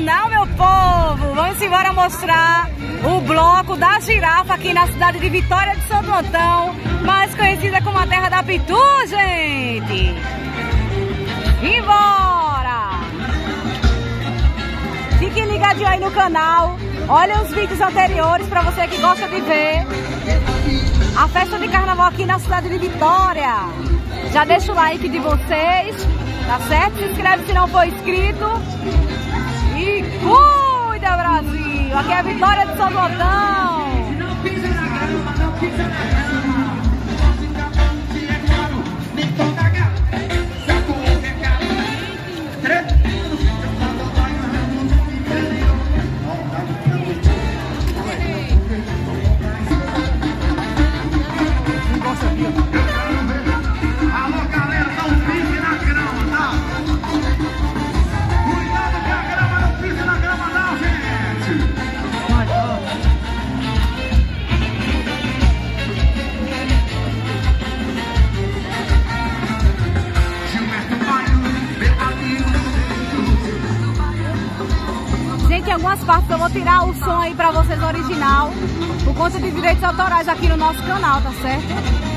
canal, meu povo! Vamos embora mostrar o bloco da girafa aqui na cidade de Vitória de Santo Antão, mais conhecida como a terra da Pitu, gente! Embora! Fique ligadinho aí no canal, olha os vídeos anteriores para você que gosta de ver a festa de carnaval aqui na cidade de Vitória. Já deixa o like de vocês, tá certo? Se inscreve se não for inscrito. Cuida, Brasil! Aqui é a Vitória de São Botão. Gente, em original, por conta de direitos autorais aqui no nosso canal, tá certo?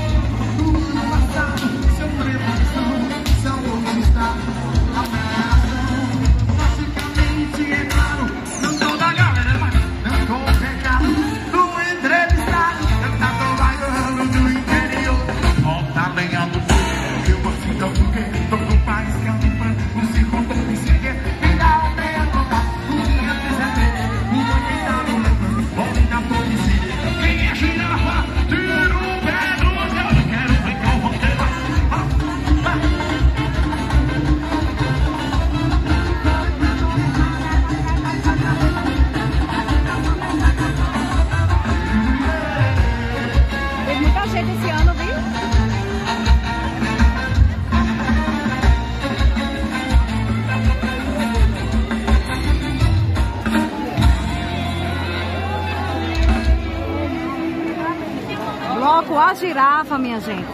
A girafa, minha gente.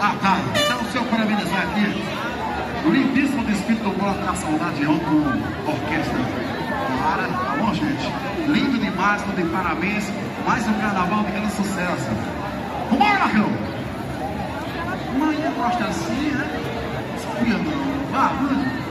Ah, tá. Então, se eu parabenizar aqui, o lindíssimo desfile do Bloco da Saudade Alto com orquestra Clara, tá bom, gente? Lindo demais, tudo de parabéns. Mais um carnaval de grande sucesso. Vambora, Marcão! Mãe gosta assim, né? Sabia não. Vá, vamos.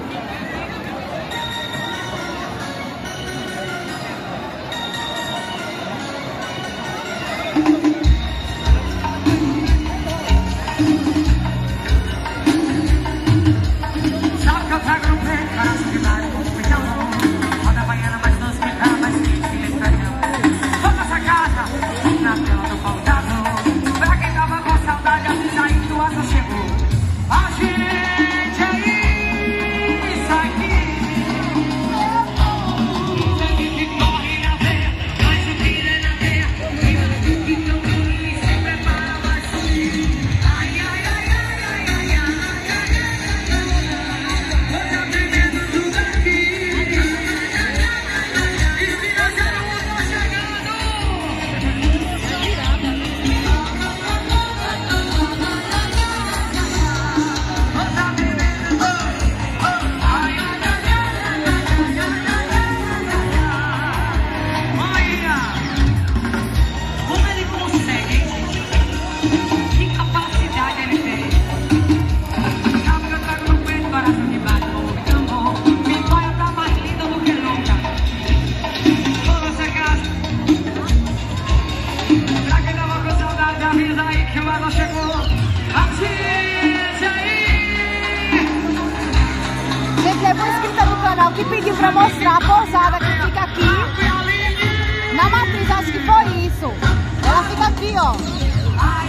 Aqui, ó.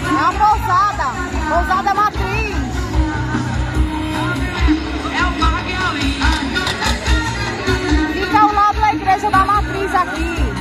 É uma pousada. Pousada matriz. É o Mag ali Fica ao lado da igreja da matriz aqui.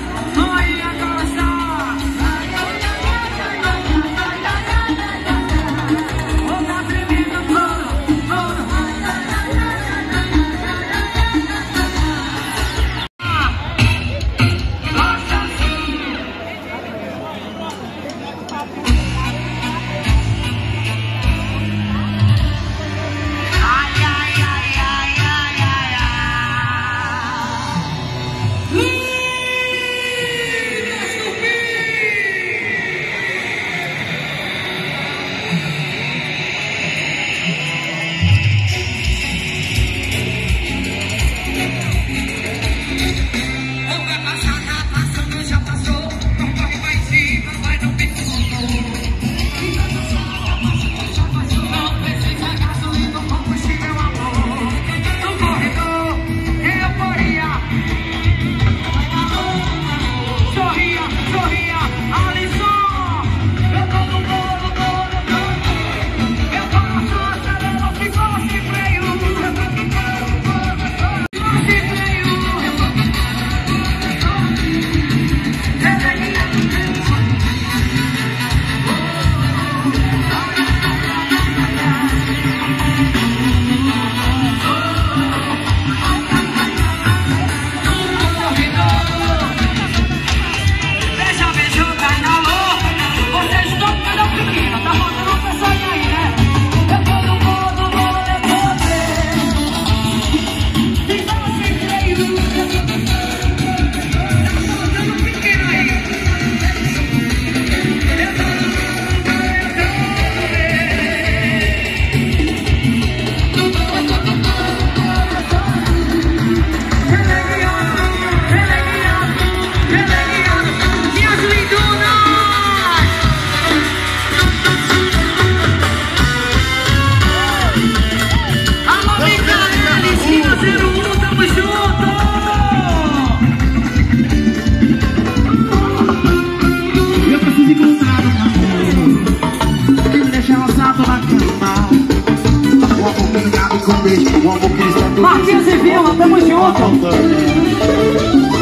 Faltando.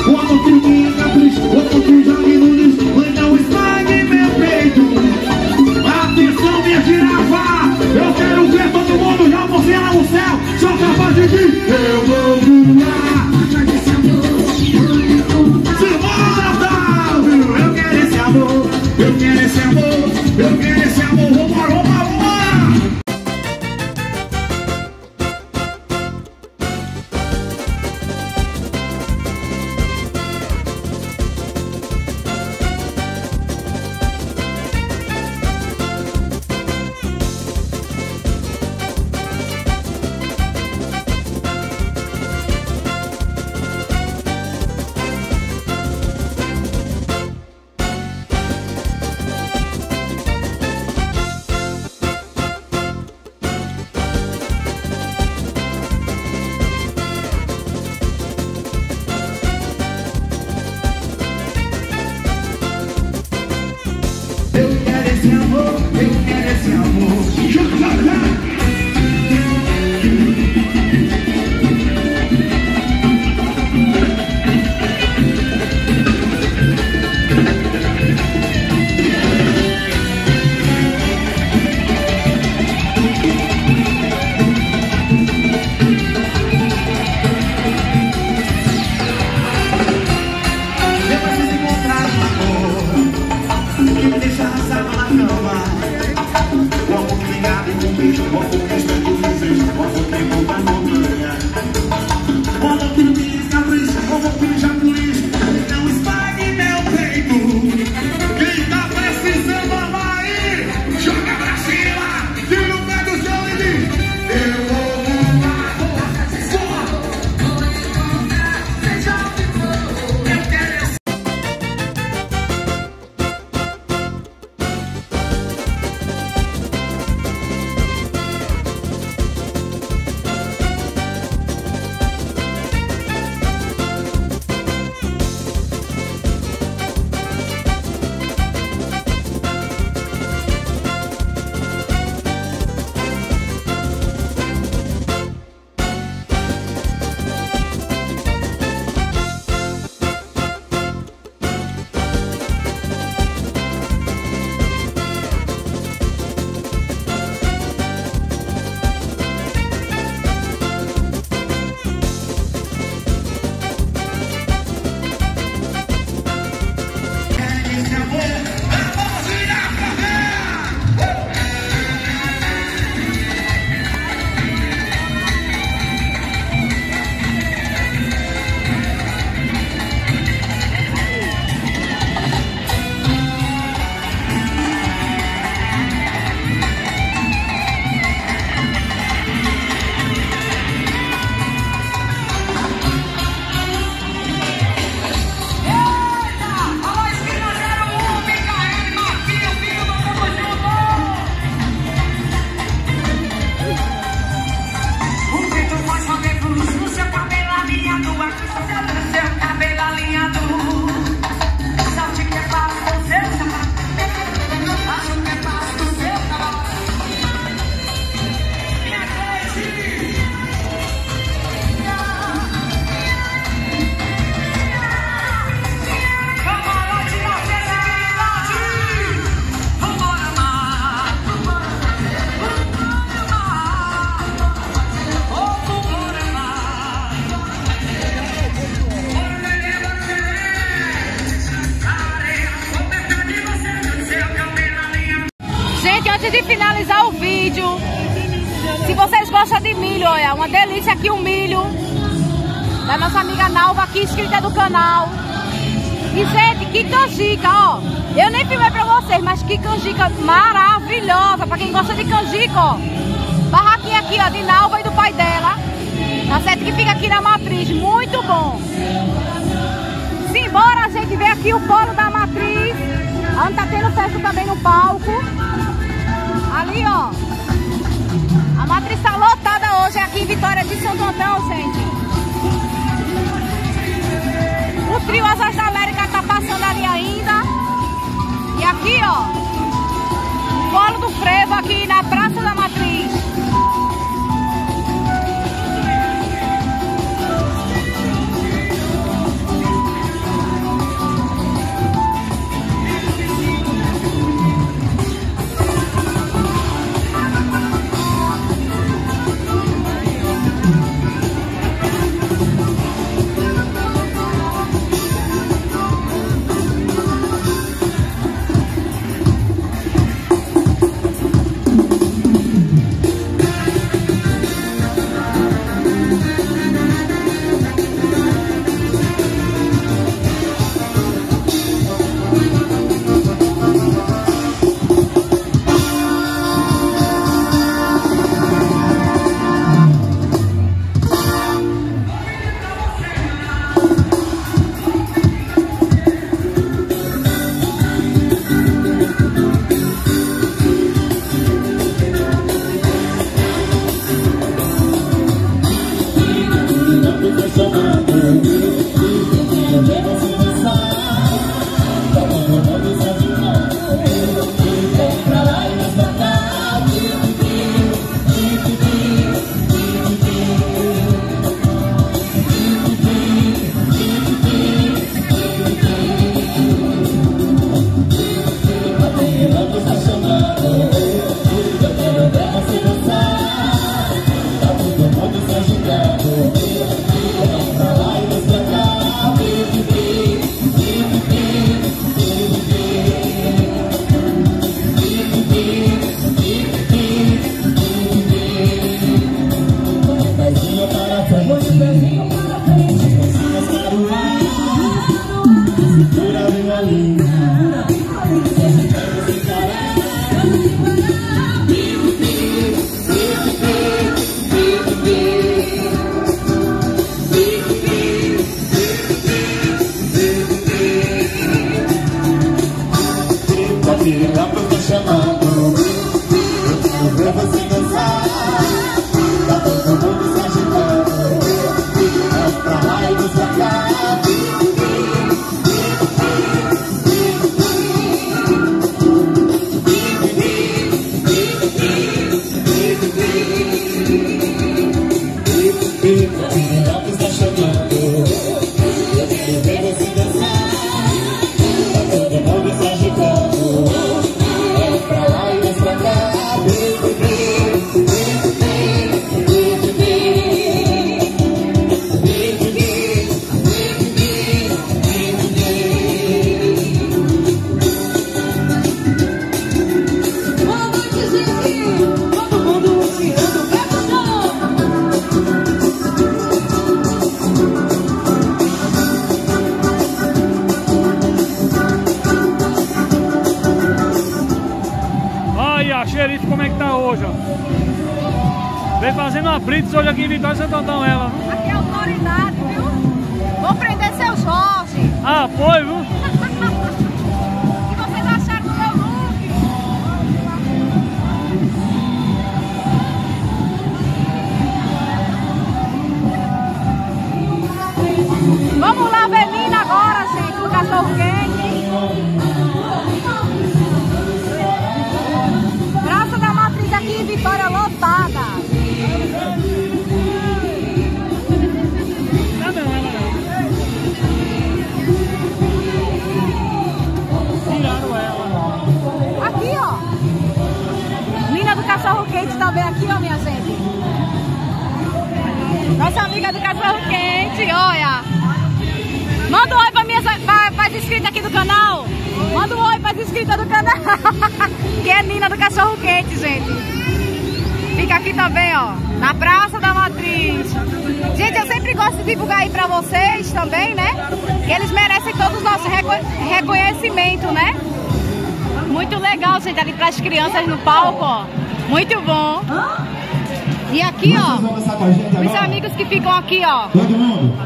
O amor que me capricho, o amor que jogue no lixo, mas não esmague meu peito. Atenção, minha girafa, eu quero ver todo mundo já lá no céu. Sou capaz de vir, eu vou de milho, olha, uma delícia aqui o milho da nossa amiga Nalva aqui, inscrita do canal. E, gente, que canjica, ó. Eu nem filmei pra vocês, mas que canjica maravilhosa. Pra quem gosta de canjica, ó. Barraquinha aqui, ó, de Nalva e do pai dela. Tá certo? Que fica aqui na matriz. Muito bom. Simbora, gente, ver aqui o polo da matriz. Onde tá tendo festa também no palco. Ali, ó. A matriz tá lotada hoje aqui em Vitória de Santo Antão, gente. O trio Asas da América tá passando ali ainda. E aqui, ó. O polo do frevo aqui na Praça da Matriz. Aqui, dá xerife, como é que tá hoje, ó. Vem fazendo uma blitz hoje aqui em Vitória Santo Antão, ela. Aqui é autoridade, viu? Vou prender seu Jorge! Ah, foi, viu? O que vocês acharam do meu look? Vamos lá ver do cachorro quente, olha. Manda um oi pra, pras inscritas aqui do canal. Manda um oi pras inscritas do canal. que é Nina do cachorro quente, gente. Fica aqui também, ó. Na Praça da Matriz. Gente, eu sempre gosto de divulgar aí pra vocês também, né? Que eles merecem todo o nosso reco- reconhecimento, né? Muito legal, gente, ali para as crianças no palco, ó. Muito bom. E aqui, ó, os amigos que ficam aqui, ó,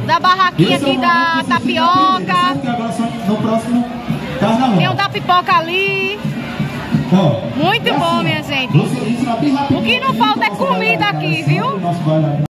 da barraquinha aqui da tapioca. Tem um da pipoca ali. Muito é bom, assim, minha gente. O que não falta é comida aqui, viu?